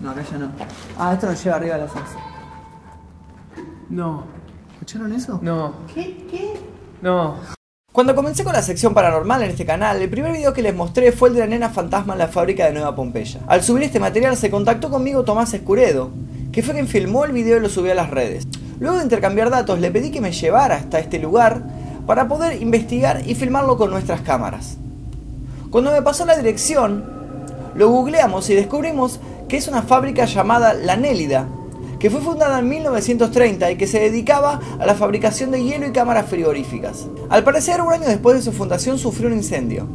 no acá ya no. Ah, esto nos lleva arriba a la ascensor. No. ¿Escucharon eso? No. ¿Qué? ¿Qué? No. Cuando comencé con la sección paranormal en este canal, el primer video que les mostré fue el de la nena fantasma en la fábrica de Nueva Pompeya. Al subir este material se contactó conmigo Tomás Escuredo, que fue quien filmó el video y lo subió a las redes. Luego de intercambiar datos le pedí que me llevara hasta este lugar para poder investigar y filmarlo con nuestras cámaras. Cuando me pasó la dirección, lo googleamos y descubrimos que es una fábrica llamada La Nélida, que fue fundada en 1930 y que se dedicaba a la fabricación de hielo y cámaras frigoríficas. Al parecer, un año después de su fundación sufrió un incendio,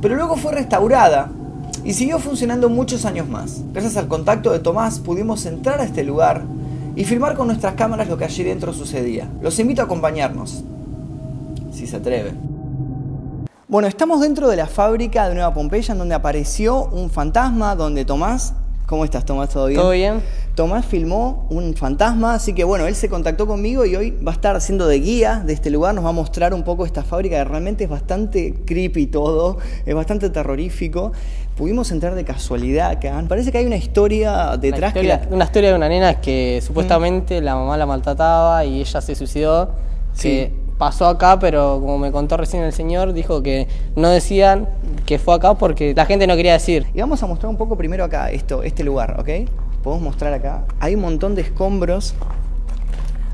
pero luego fue restaurada y siguió funcionando muchos años más. Gracias al contacto de Tomás pudimos entrar a este lugar y filmar con nuestras cámaras lo que allí dentro sucedía. Los invito a acompañarnos, si se atreve. Bueno, estamos dentro de la fábrica de Nueva Pompeya en donde apareció un fantasma, donde Tomás... ¿Cómo estás, Tomás? ¿Todo bien? ¿Todo bien? Tomás filmó un fantasma, así que bueno, él se contactó conmigo y hoy va a estar haciendo de guía de este lugar, nos va a mostrar un poco esta fábrica que realmente es bastante creepy todo, es bastante terrorífico. Pudimos entrar de casualidad acá, parece que hay una historia detrás Una historia, que la- una historia de una nena que supuestamente la mamá la maltrataba y ella se suicidó. Sí. Que pasó acá, pero como me contó recién el señor, dijo que no decían que fue acá porque la gente no quería decir. Y vamos a mostrar un poco primero acá esto, este lugar, ¿ok? Podemos mostrar acá. Hay un montón de escombros.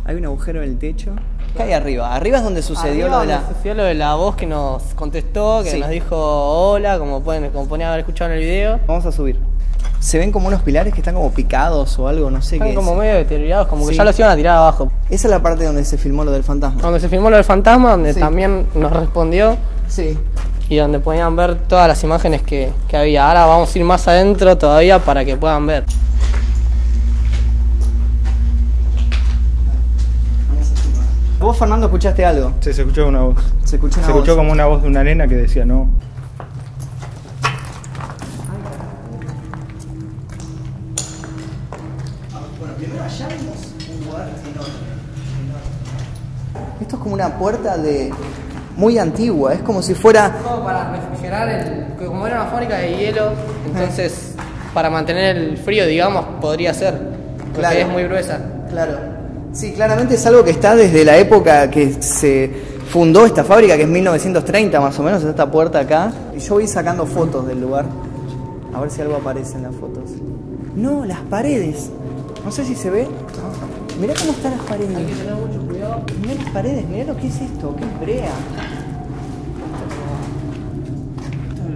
Hay un agujero en el techo. ¿Qué hay arriba? Arriba es donde sucedió Arriba lo de la... sucedió lo de la voz que nos contestó, que Sí. nos dijo hola, como pueden, como haber escuchado en el video. Vamos a subir. Se ven como unos pilares que están como picados o algo, no sé qué Están como es. medio deteriorados, como que ya los iban a tirar abajo. Esa es la parte donde se filmó lo del fantasma. Donde se filmó lo del fantasma, donde Sí. también nos respondió Sí. y donde podían ver todas las imágenes que, que había. Ahora vamos a ir más adentro todavía para que puedan ver. ¿Vos, Fernando, escuchaste algo? Sí, se escuchó una voz. Se escuchó una se escuchó como una voz de una nena que decía no. Vemos un lugar enorme. Esto es como una puerta de... Muy antigua, es como si fuera... Todo para refrigerar, el, como era una fábrica de hielo, entonces para mantener el frío, digamos, podría ser, porque Claro. es muy gruesa. Claro. Sí, claramente es algo que está desde la época que se fundó esta fábrica, que es 1930 más o menos, está esta puerta acá. Y yo voy sacando fotos del lugar. A ver si algo aparece en las fotos. No, las paredes. No sé si se ve. Mirá cómo están las paredes. Hay que tener mucho cuidado. Mirá las paredes, mirá lo que es esto, qué es brea.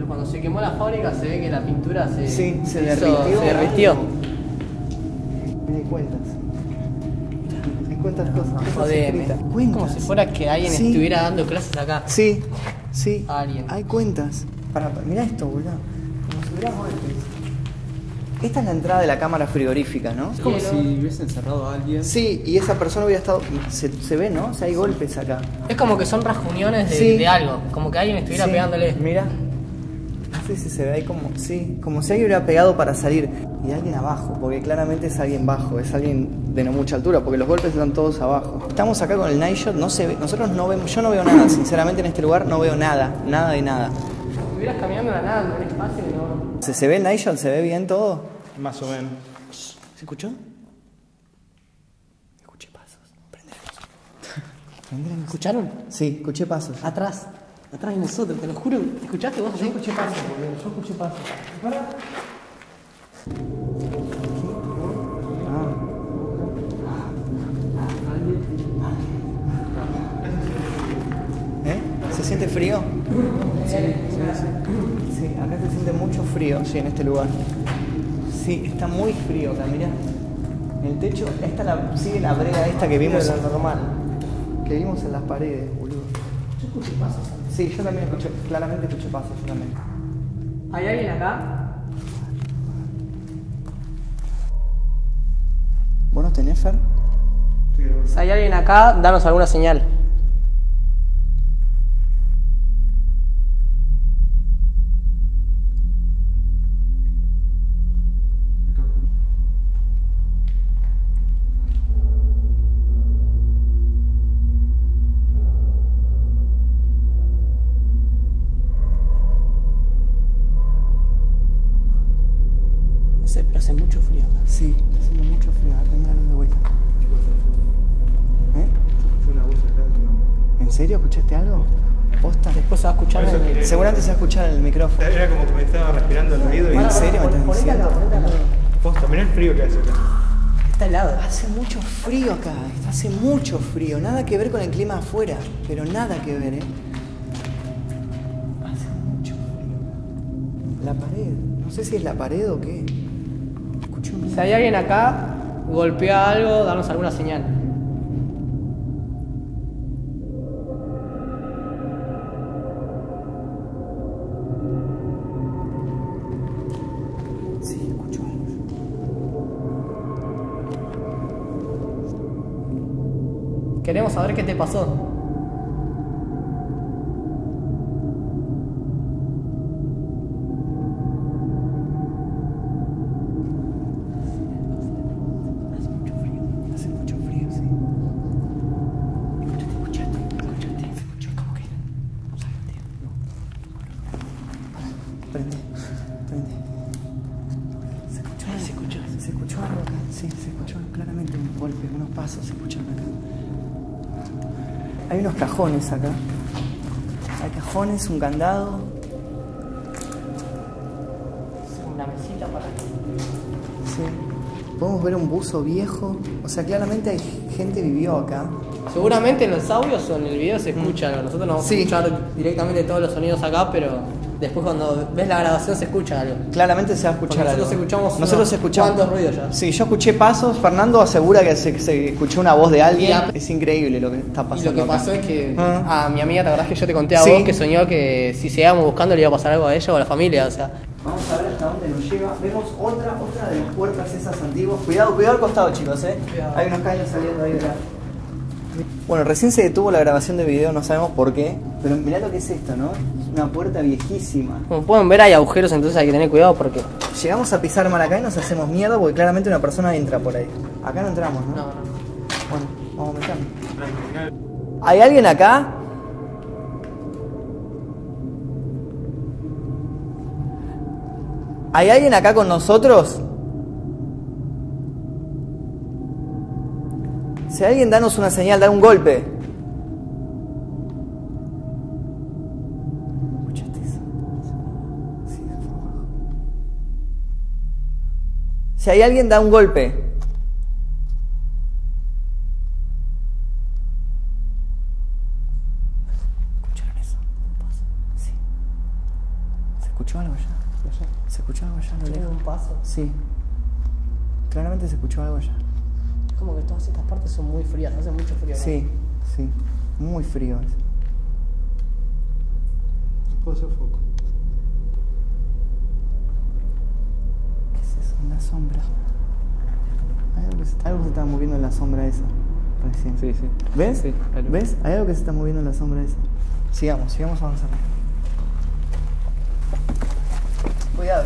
Cuando se quemó la fábrica se ve que la pintura se, Sí, se hizo- derritió. se derritió. Mirá, hay cuentas. Hay cuentas cosas. Jodeme. escritas. Como Cuentas. si fuera que alguien Sí. estuviera dando clases acá. Sí, sí. Alguien. Hay cuentas. Para, mirá esto, boludo. Como si hubiera golpes. Esta es la entrada de la cámara frigorífica, ¿no? Es como si hubiese encerrado a alguien. Sí, y esa persona hubiera estado. Se, se ve, ¿no? O sea, hay golpes acá. Es como que son rasguñones de, Sí. de algo, como que alguien estuviera Sí, pegándole. Mira. No sé si se ve ahí como. Sí, como si alguien hubiera pegado para salir. Y alguien abajo, porque claramente es alguien bajo, es alguien de no mucha altura, porque los golpes están todos abajo. Estamos acá con el night shot, no se ve. Nosotros no vemos. Yo no veo nada, sinceramente en este lugar no veo nada, nada de nada. Si estuvieras caminando en la nada, en un espacio y no. ¿Se, se ve el night shot? ¿Se ve bien todo? Más o menos. ¿Se escuchó? Escuché pasos. Prende la luz. Prende la luz. ¿Escucharon? Sí, escuché pasos. Atrás, atrás de nosotros, te lo juro. ¿Escuchaste vos? Yo escuché pasos, boludo. Yo escuché pasos. ¿Eh? ¿Se siente frío? Sí, sí, acá se siente mucho frío, sí, en este lugar. Sí, está muy frío acá, mirá. El techo, esta la, sigue la brea esta que vimos en normal. Que vimos en las paredes, boludo. Yo escuché pasos. Sí, yo también escuché, claramente escuché pasos, yo también. ¿Hay alguien acá? ¿Vos no tenés, Fer? Si hay alguien acá, danos alguna señal. Serio? ¿Escuchaste algo? ¿Posta? Después se va a escuchar en el... Seguramente se va a escuchar en el micrófono. Era como que me estaba respirando el oído y. ¿En serio me estás diciendo? Posta, mirá el frío que hace acá. Está helado. Hace mucho frío acá, hace mucho frío, nada que ver con el clima afuera, pero nada que ver, ¿eh? Hace mucho frío. La pared, no sé si es la pared o qué. Escucho un... Si hay alguien acá, golpea algo, darnos alguna señal. Queremos saber qué te pasó. Hay unos cajones acá. Hay cajones, un candado. Una mesita para... Sí. Podemos ver un buzo viejo. O sea, claramente hay gente vivió acá. Seguramente en los audios o en el video se escucha algo. Nosotros no vamos Sí. a escuchar directamente todos los sonidos acá, pero después cuando ves la grabación se escucha algo. Claramente se va a escuchar nosotros algo. escuchamos Nosotros unos escuchamos. cuantos ruidos ya. Sí, yo escuché pasos. Fernando asegura que se, se escuchó una voz de alguien. A- Es increíble lo que está Y pasando. lo que acá. pasó es que Ah. a mi amiga, ¿te acordás que yo te conté a Sí. vos que soñó que si seguíamos buscando le iba a pasar algo a ella o a la familia? O sea, Vamos a ver hasta dónde nos lleva. Vemos otra, otra de las puertas esas antiguas. Cuidado, cuidado al costado, chicos, eh. Cuidado. Hay unos caños saliendo ahí de la. Bueno, recién se detuvo la grabación de video, no sabemos por qué. Pero mirá lo que es esto, ¿no? Es una puerta viejísima. como pueden ver hay agujeros, entonces hay que tener cuidado porque... Llegamos a pisar mal acá y nos hacemos mierda porque claramente una persona entra por ahí. Acá no entramos, ¿no? No, no. Bueno, vamos a meternos. ¿Hay alguien acá? ¿Hay alguien acá con nosotros? Si alguien danos una señal, dar un golpe. ¿Escuchaste eso? Sí, fue abajo. Si hay alguien, da un golpe. ¿Escucharon eso? Sí. ¿Se escuchó algo allá? ¿Se escuchó algo allá lo un paso. Sí. Claramente se escuchó algo allá. Como que todas estas partes son muy frías, hace mucho frío. acá. Sí, sí. Muy frío. es. No puedo hacer foco. ¿Qué es eso? Una sombra. Hay algo, que se, algo se está moviendo en la sombra esa. Recién. Sí, sí. ¿Ves? Sí, ¿Ves? Hay algo que se está moviendo en la sombra esa. Sigamos, sigamos avanzando.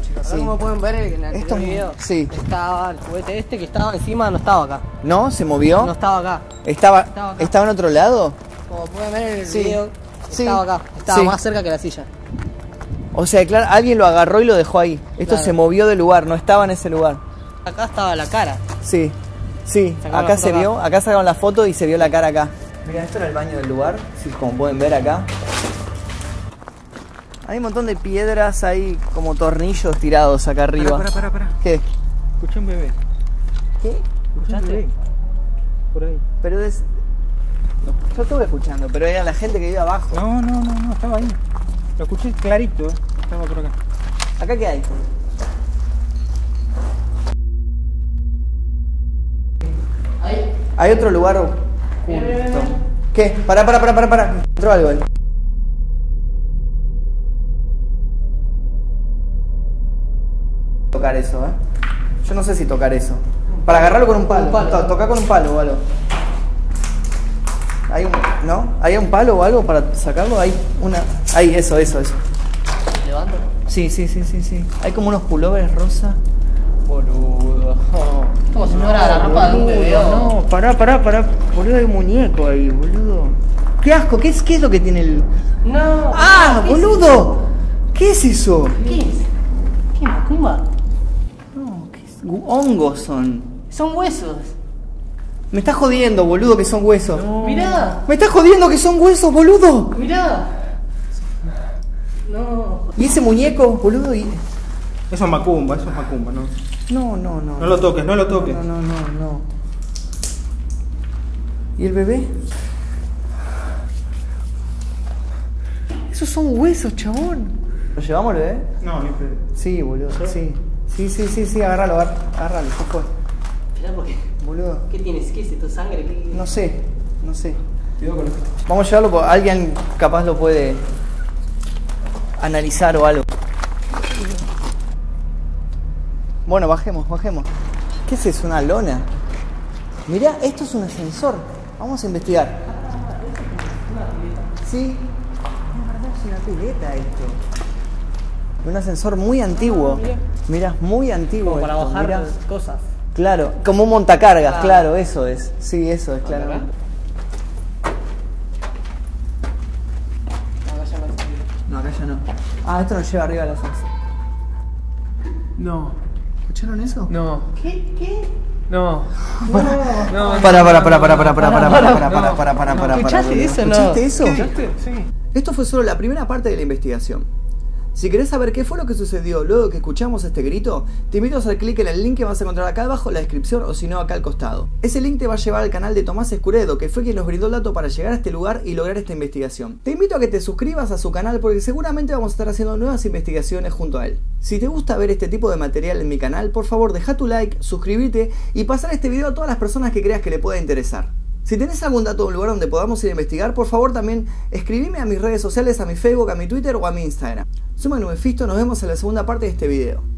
Chicos. Como pueden ver en el Esto video, sí. estaba el juguete este que estaba encima, no estaba acá. ¿No? ¿Se movió? No estaba acá. ¿Estaba, Estaba acá. ¿Estaba en otro lado? Como pueden ver en el Sí. video, Sí. estaba acá. Estaba Sí. más cerca que la silla. O sea, claro, alguien lo agarró y lo dejó ahí. Esto Claro. se movió del lugar, no estaba en ese lugar. Acá estaba la cara. Sí, sí. Sacaron acá se vio, acá sacaron la foto y se vio la cara acá. Mira, esto era el baño del lugar, sí, como pueden ver acá. Hay un montón de piedras, hay como tornillos tirados acá arriba. Pará, pará, pará, pará. ¿Qué? Escuché un bebé. ¿Qué? ¿Escuchaste? bebé. Por ahí. Pero es. Yo estuve escuchando, pero era la gente que vive abajo. No, no, no, no, estaba ahí. Lo escuché clarito, eh. Estaba por acá. ¿Acá qué hay? Ahí. Hay otro lugar oculto. ¿Qué? Pará, pará, pará, pará, pará. Entró algo ahí. Tocar eso, ¿eh? Yo no sé si tocar eso. Para agarrarlo con un palo. Un palo. To- tocar con un palo o algo. ¿Hay un, ¿No? ¿Hay un palo o algo para sacarlo? Hay una... Ahí, eso, eso, eso. Levanto. Sí, sí, sí, sí, sí. Hay como unos pullovers rosa. Boludo. Como si fuera la ropa de un bebé. No, pará, pará, pará. Boludo, hay un muñeco ahí, boludo. ¡Qué asco! ¿Qué es, qué es lo que tiene el...? No. ¡Ah, ¿qué es boludo! ¿Qué es eso? eso? ¿Qué es? ¿Qué Macumba? No, ¿qué es Gu- Hongos son. Son huesos. Me estás jodiendo, boludo, que son huesos. Mirá, Me estás jodiendo que son huesos, boludo. mirá. No. Y ese muñeco, boludo, y... Eso es macumba, eso es macumba, ¿no? No, no, no. No lo toques, no lo toques. No, no, no, no. ¿Y el bebé? Esos son huesos, chabón. ¿Lo llevamos al bebé? No, ni pedo. Sí, boludo, sí. Sí, sí, sí, sí, agárralo, agárralo, se fue. Mirá porque. Boludo. ¿Qué tienes? ¿Qué es esto? ¿Sangre? ¿Qué? No sé, no sé. Cuidado con esto. Vamos a llevarlo porque alguien capaz lo puede analizar o algo. Bueno, bajemos, bajemos. ¿Qué es eso? ¿Una lona? Mirá, esto es un ascensor. Vamos a investigar. Sí. Es verdad, es una pileta esto. Un ascensor muy antiguo. Mirá, muy antiguo. Como para esto, bajar mirá. cosas. Claro, como un montacargas, Ah. claro, eso es. Sí, eso es, claro. No. No, acá ya no. Ah, esto nos lleva arriba de la ascensor. No, ¿Escucharon eso? no, ¿Qué? ¿Qué? no. No. Para, para, para, para, para, para, para, para, para, para, no, para, para, no. para, ¿Escuchaste eso, no? ¿Escuchaste eso? ¿Escuchaste? Sí. Esto fue solo la primera parte de la investigación. Si querés saber qué fue lo que sucedió luego que escuchamos este grito, te invito a hacer clic en el link que vas a encontrar acá abajo en la descripción o si no acá al costado. Ese link te va a llevar al canal de Tomás Escuredo, que fue quien nos brindó el dato para llegar a este lugar y lograr esta investigación. Te invito a que te suscribas a su canal porque seguramente vamos a estar haciendo nuevas investigaciones junto a él. Si te gusta ver este tipo de material en mi canal, por favor deja tu like, suscríbete y pasar este video a todas las personas que creas que le pueda interesar. Si tenés algún dato de un lugar donde podamos ir a investigar, por favor también escribime a mis redes sociales, a mi Facebook, a mi Twitter o a mi Instagram. Soy Manu Mefisto, nos vemos en la segunda parte de este video.